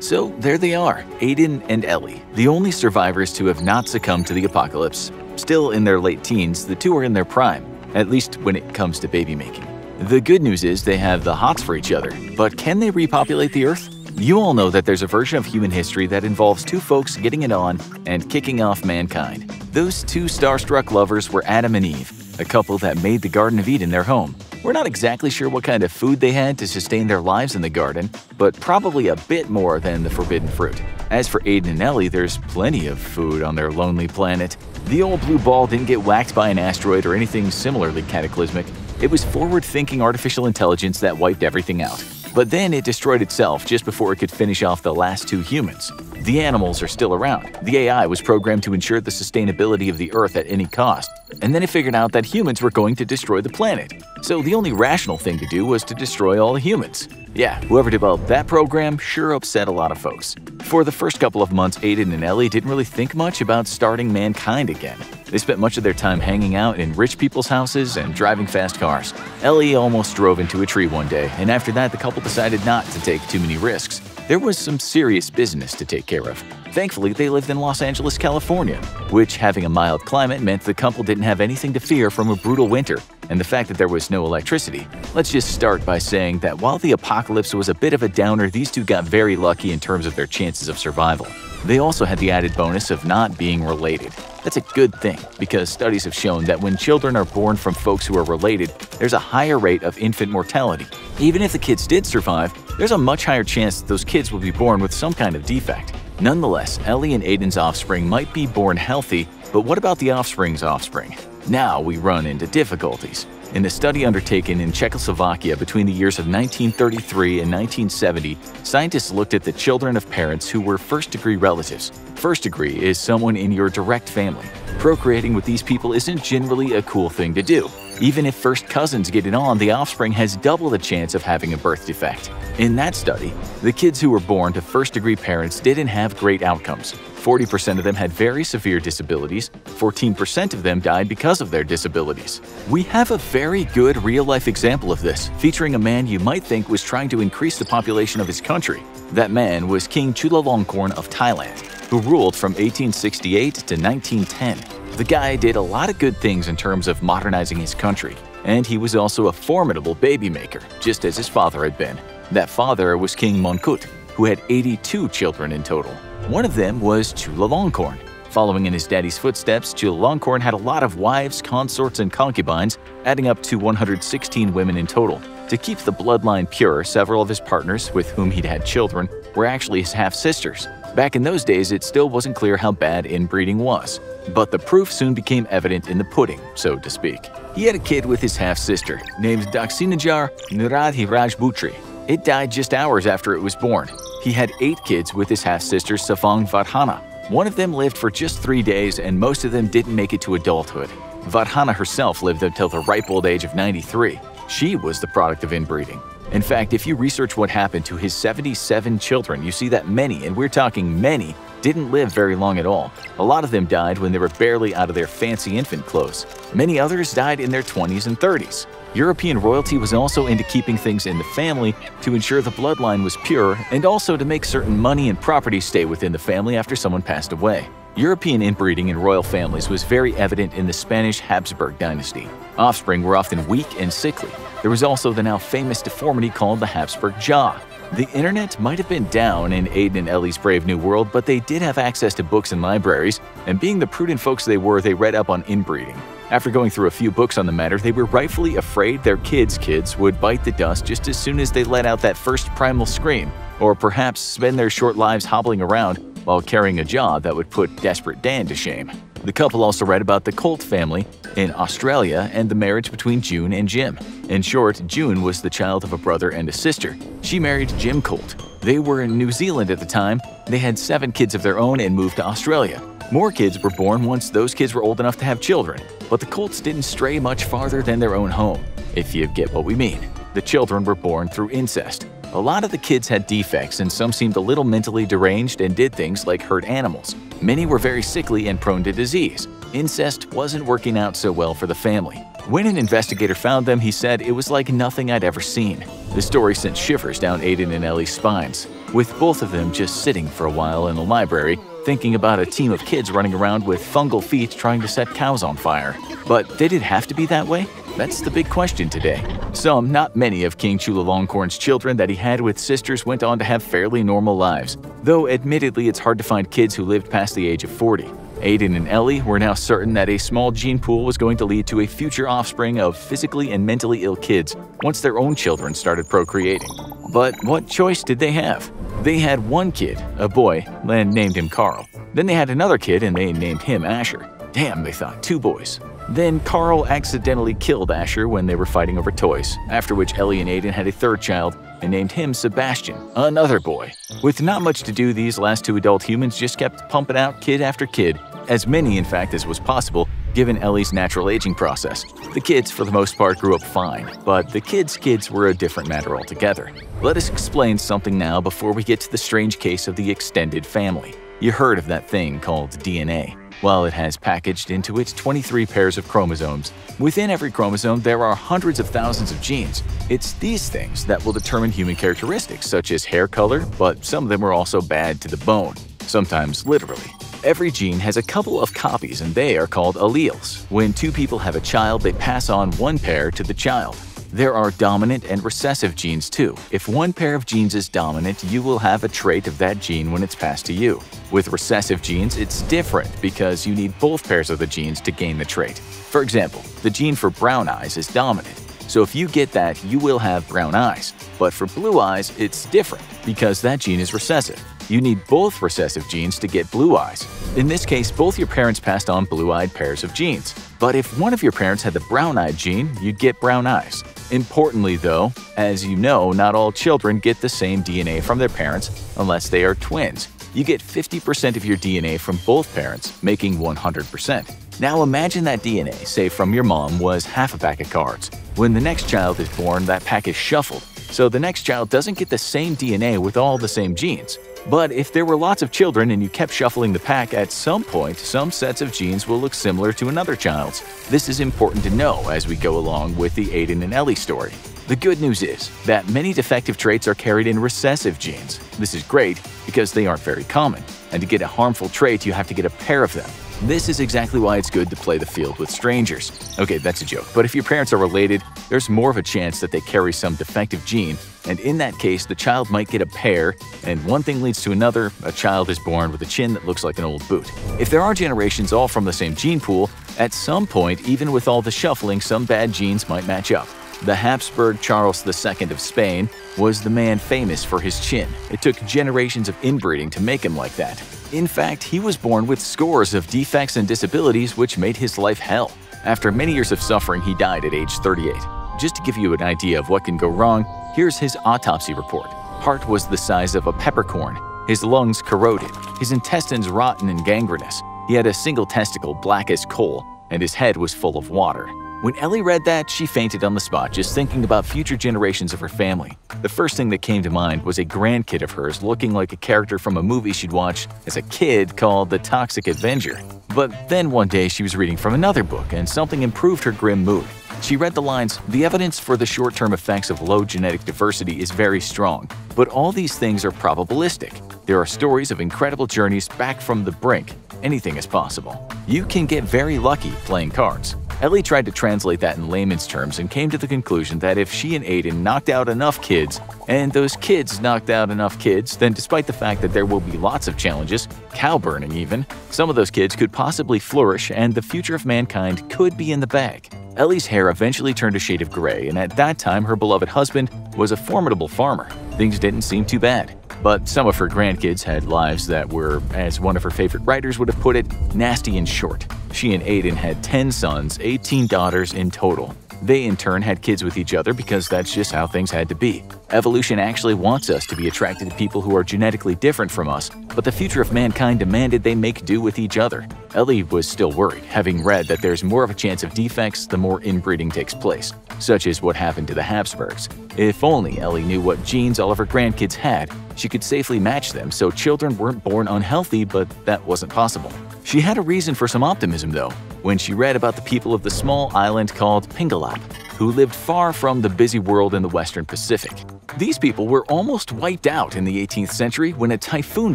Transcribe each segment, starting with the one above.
So there they are, Aiden and Ellie, the only survivors to have not succumbed to the apocalypse. Still in their late teens, the two are in their prime, at least when it comes to baby making. The good news is they have the hots for each other, but can they repopulate the Earth? You all know that there's a version of human history that involves two folks getting it on and kicking off mankind. Those two starstruck lovers were Adam and Eve, a couple that made the Garden of Eden their home. We're not exactly sure what kind of food they had to sustain their lives in the garden, but probably a bit more than the forbidden fruit. As for Aiden and Ellie, there's plenty of food on their lonely planet. The old blue ball didn't get whacked by an asteroid or anything similarly cataclysmic. It was forward thinking artificial intelligence that wiped everything out. But then it destroyed itself just before it could finish off the last two humans. The animals are still around. The AI was programmed to ensure the sustainability of the Earth at any cost. And then it figured out that humans were going to destroy the planet. So the only rational thing to do was to destroy all the humans. Yeah, whoever developed that program sure upset a lot of folks. For the first couple of months, Aiden and Ellie didn't really think much about starting mankind again. They spent much of their time hanging out in rich people's houses and driving fast cars. Ellie almost drove into a tree one day, and after that, the couple decided not to take too many risks. There was some serious business to take care of. Thankfully, they lived in Los Angeles, California, which, having a mild climate, meant the couple didn't have anything to fear from a brutal winter and the fact that there was no electricity. Let's just start by saying that while the apocalypse was a bit of a downer, these two got very lucky in terms of their chances of survival. They also had the added bonus of not being related. That's a good thing because studies have shown that when children are born from folks who are related, there's a higher rate of infant mortality. Even if the kids did survive, there's a much higher chance that those kids will be born with some kind of defect. Nonetheless, Ellie and Aiden's offspring might be born healthy, but what about the offspring's offspring? Now we run into difficulties. In a study undertaken in Czechoslovakia between the years of 1933 and 1970, scientists looked at the children of parents who were first degree relatives. First degree is someone in your direct family. Procreating with these people isn't generally a cool thing to do. Even if first cousins get it on, the offspring has double the chance of having a birth defect. In that study, the kids who were born to first degree parents didn't have great outcomes. 40% of them had very severe disabilities, 14% of them died because of their disabilities. We have a very good real life example of this, featuring a man you might think was trying to increase the population of his country. That man was King Chulalongkorn of Thailand, who ruled from 1868 to 1910. The guy did a lot of good things in terms of modernizing his country, and he was also a formidable baby maker, just as his father had been. That father was King Mongkut, who had 82 children in total. One of them was Chulalongkorn. Following in his daddy's footsteps, Chulalongkorn had a lot of wives, consorts, and concubines, adding up to 116 women in total. To keep the bloodline pure, several of his partners, with whom he'd had children, were actually his half-sisters. Back in those days, it still wasn't clear how bad inbreeding was. But the proof soon became evident in the pudding, so to speak. He had a kid with his half-sister, named Daksinajar Nuradhi Rajputri. It died just hours after it was born. He had eight kids with his half-sister Savang Vadhana. One of them lived for just three days and most of them didn't make it to adulthood. Vadhana herself lived until the ripe old age of 93. She was the product of inbreeding. In fact, if you research what happened to his 77 children, you see that many, and we're talking many, didn't live very long at all. A lot of them died when they were barely out of their fancy infant clothes. Many others died in their 20s and 30s. European royalty was also into keeping things in the family to ensure the bloodline was pure and also to make certain money and property stay within the family after someone passed away. European inbreeding in royal families was very evident in the Spanish Habsburg dynasty. Offspring were often weak and sickly. There was also the now famous deformity called the Habsburg jaw. The internet might have been down in Aiden and Ellie's Brave New World, but they did have access to books and libraries, and being the prudent folks they were, they read up on inbreeding. After going through a few books on the matter, they were rightfully afraid their kids' kids would bite the dust just as soon as they let out that first primal scream, or perhaps spend their short lives hobbling around while carrying a job that would put desperate Dan to shame. The couple also read about the Colt family in Australia and the marriage between June and Jim. In short, June was the child of a brother and a sister. She married Jim Colt. They were in New Zealand at the time. They had seven kids of their own and moved to Australia. More kids were born once those kids were old enough to have children, but the Colts didn't stray much farther than their own home, if you get what we mean. The children were born through incest. A lot of the kids had defects and some seemed a little mentally deranged and did things like hurt animals. Many were very sickly and prone to disease. Incest wasn't working out so well for the family. When an investigator found them, he said it was like nothing I'd ever seen. The story sent shivers down Aiden and Ellie's spines. with both of them just sitting for a while in the library, thinking about a team of kids running around with fungal feet trying to set cows on fire. But did it have to be that way? That's the big question today. Some, not many, of King Chulalongkorn's children that he had with sisters went on to have fairly normal lives, though admittedly it's hard to find kids who lived past the age of 40. Aiden and Ellie were now certain that a small gene pool was going to lead to a future offspring of physically and mentally ill kids once their own children started procreating. But what choice did they have? They had one kid, a boy, and named him Carl. Then they had another kid and they named him Asher. Damn, they thought, two boys. Then Carl accidentally killed Asher when they were fighting over toys, after which Ellie and Aiden had a third child and named him Sebastian, another boy. With not much to do, these last two adult humans just kept pumping out kid after kid, as many in fact as was possible given Ellie's natural aging process. The kids, for the most part, grew up fine, but the kids' kids were a different matter altogether. Let us explain something now before we get to the strange case of the extended family. You heard of that thing called DNA. While it has packaged into it 23 pairs of chromosomes, within every chromosome there are hundreds of thousands of genes. It's these things that will determine human characteristics, such as hair color, but some of them are also bad to the bone, sometimes literally. Every gene has a couple of copies and they are called alleles. When two people have a child, they pass on one pair to the child. There are dominant and recessive genes too. If one pair of genes is dominant, you will have a trait of that gene when it's passed to you. With recessive genes, it's different because you need both pairs of the genes to gain the trait. For example, the gene for brown eyes is dominant, so if you get that, you will have brown eyes. But for blue eyes, it's different because that gene is recessive. You need both recessive genes to get blue eyes. In this case, both your parents passed on blue-eyed pairs of genes. But if one of your parents had the brown-eyed gene, you'd get brown eyes. Importantly though, as you know, not all children get the same DNA from their parents unless they are twins. You get 50% of your DNA from both parents, making 100%. Now imagine that DNA, say from your mom, was half a pack of cards. When the next child is born, that pack is shuffled, so the next child doesn't get the same DNA with all the same genes. But if there were lots of children and you kept shuffling the pack, at some point, some sets of genes will look similar to another child's. This is important to know as we go along with the Aiden and Ellie story. The good news is that many defective traits are carried in recessive genes. This is great because they aren't very common, and to get a harmful trait, you have to get a pair of them. This is exactly why it's good to play the field with strangers. Okay, that's a joke, but if your parents are related, there's more of a chance that they carry some defective gene, and in that case, the child might get a pair, and one thing leads to another, a child is born with a chin that looks like an old boot. If there are generations all from the same gene pool, at some point, even with all the shuffling, some bad genes might match up. The Habsburg Charles II of Spain was the man famous for his chin. It took generations of inbreeding to make him like that. In fact, he was born with scores of defects and disabilities which made his life hell. After many years of suffering, he died at age 38. Just to give you an idea of what can go wrong, here's his autopsy report. Heart was the size of a peppercorn, his lungs corroded, his intestines rotten and gangrenous. He had a single testicle black as coal, and his head was full of water. When Ellie read that, she fainted on the spot just thinking about future generations of her family. The first thing that came to mind was a grandkid of hers looking like a character from a movie she'd watched as a kid called The Toxic Avenger. But then one day she was reading from another book and something improved her grim mood. She read the lines, The evidence for the short-term effects of low genetic diversity is very strong, but all these things are probabilistic. There are stories of incredible journeys back from the brink. Anything is possible. You can get very lucky playing cards. Ellie tried to translate that in layman's terms and came to the conclusion that if she and Aiden knocked out enough kids, and those kids knocked out enough kids, then despite the fact that there will be lots of challenges, cow burning even, some of those kids could possibly flourish and the future of mankind could be in the bag. Ellie's hair eventually turned a shade of gray, and at that time her beloved husband was a formidable farmer. Things didn't seem too bad. But some of her grandkids had lives that were, as one of her favorite writers would have put it, nasty and short. She and Aiden had 10 sons, 18 daughters in total. They in turn had kids with each other because that's just how things had to be. Evolution actually wants us to be attracted to people who are genetically different from us, but the future of mankind demanded they make do with each other. Ellie was still worried, having read that there's more of a chance of defects the more inbreeding takes place, such as what happened to the Habsburgs. If only Ellie knew what genes all of her grandkids had, she could safely match them so children weren't born unhealthy, but that wasn't possible. She had a reason for some optimism, though, when she read about the people of the small island called Pingelap, who lived far from the busy world in the western Pacific. These people were almost wiped out in the 18th century when a typhoon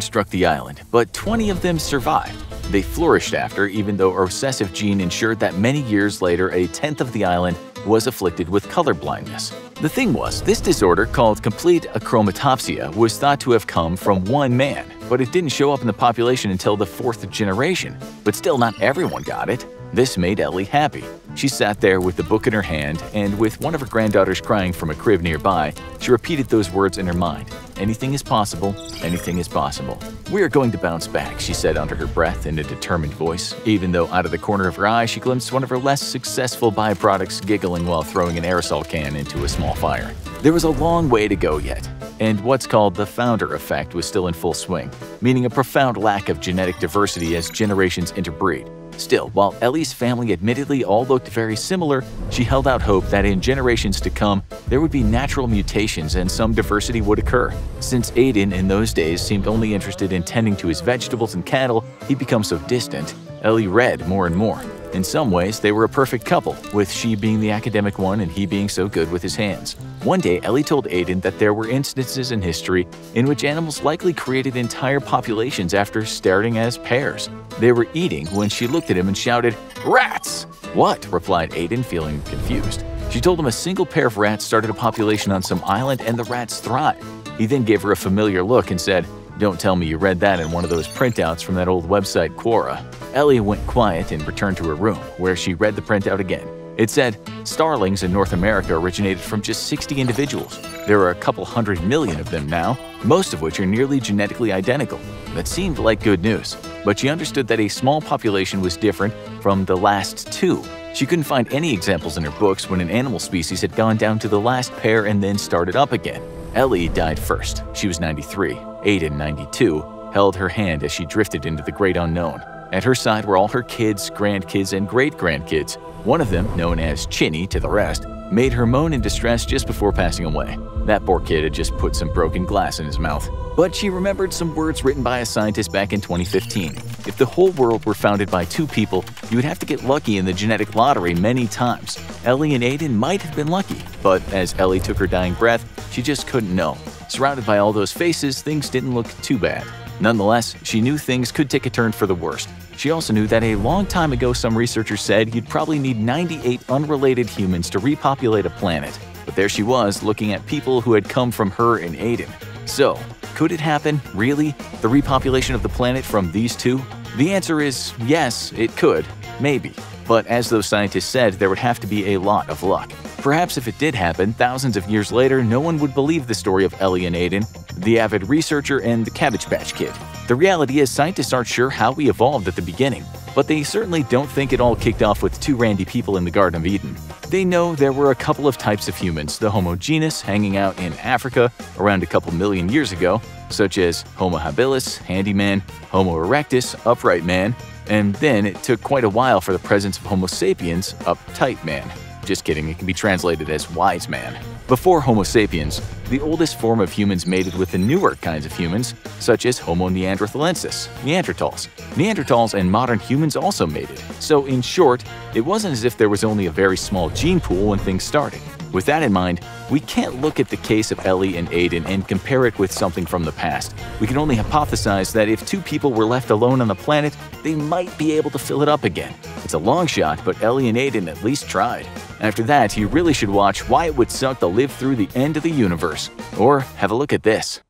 struck the island, but 20 of them survived. They flourished after, even though a recessive gene ensured that many years later a tenth of the island was afflicted with color blindness. The thing was, this disorder, called complete achromatopsia, was thought to have come from one man, but it didn't show up in the population until the fourth generation. But still, not everyone got it. This made Ellie happy. She sat there with the book in her hand, and with one of her granddaughters crying from a crib nearby, she repeated those words in her mind. Anything is possible, anything is possible. We are going to bounce back, she said under her breath in a determined voice, even though out of the corner of her eye she glimpsed one of her less successful byproducts giggling while throwing an aerosol can into a small fire. There was a long way to go yet, and what's called the founder effect was still in full swing, meaning a profound lack of genetic diversity as generations interbreed. Still, while Ellie's family admittedly all looked very similar, she held out hope that in generations to come, there would be natural mutations and some diversity would occur. Since Aiden in those days seemed only interested in tending to his vegetables and cattle, he'd become so distant, Ellie read more and more. In some ways, they were a perfect couple, with she being the academic one and he being so good with his hands. One day, Ellie told Aiden that there were instances in history in which animals likely created entire populations after starting as pairs. They were eating when she looked at him and shouted, Rats! What? replied Aiden, feeling confused. She told him a single pair of rats started a population on some island and the rats thrived. He then gave her a familiar look and said, don't tell me you read that in one of those printouts from that old website Quora. Ellie went quiet and returned to her room, where she read the printout again. It said, Starlings in North America originated from just 60 individuals. There are a couple hundred million of them now, most of which are nearly genetically identical. That seemed like good news, but she understood that a small population was different from the last two. She couldn't find any examples in her books when an animal species had gone down to the last pair and then started up again. Ellie died first. She was 93. Aiden, 92, held her hand as she drifted into the great unknown. At her side were all her kids, grandkids, and great-grandkids. One of them, known as Chinny to the rest, made her moan in distress just before passing away. That poor kid had just put some broken glass in his mouth. But she remembered some words written by a scientist back in 2015. If the whole world were founded by two people, you would have to get lucky in the genetic lottery many times. Ellie and Aiden might have been lucky, but as Ellie took her dying breath, she just couldn't know. Surrounded by all those faces, things didn't look too bad. Nonetheless, she knew things could take a turn for the worst. She also knew that a long time ago some researchers said you'd probably need 98 unrelated humans to repopulate a planet. But there she was, looking at people who had come from her and Aiden. So, could it happen, really? The repopulation of the planet from these two? The answer is yes, it could. Maybe. But as those scientists said, there would have to be a lot of luck. Perhaps if it did happen, thousands of years later, no one would believe the story of Ellie and Aiden, the avid researcher and the Cabbage Patch Kid. The reality is, scientists aren't sure how we evolved at the beginning, but they certainly don't think it all kicked off with two randy people in the Garden of Eden. They know there were a couple of types of humans, the Homo genus hanging out in Africa around a couple million years ago, such as Homo habilis, handyman, Homo erectus, upright man, and then it took quite a while for the presence of Homo sapiens, uptight man. Just kidding, it can be translated as wise man. Before Homo sapiens, the oldest form of humans mated with the newer kinds of humans, such as Homo neanderthalensis, Neanderthals. Neanderthals and modern humans also mated. So in short, it wasn't as if there was only a very small gene pool when things started. With that in mind, we can't look at the case of Ellie and Aiden and compare it with something from the past. We can only hypothesize that if two people were left alone on the planet, they might be able to fill it up again. It's a long shot, but Ellie and Aiden at least tried. After that, you really should watch Why It Would Suck to Live Through the End of the Universe. Or have a look at this.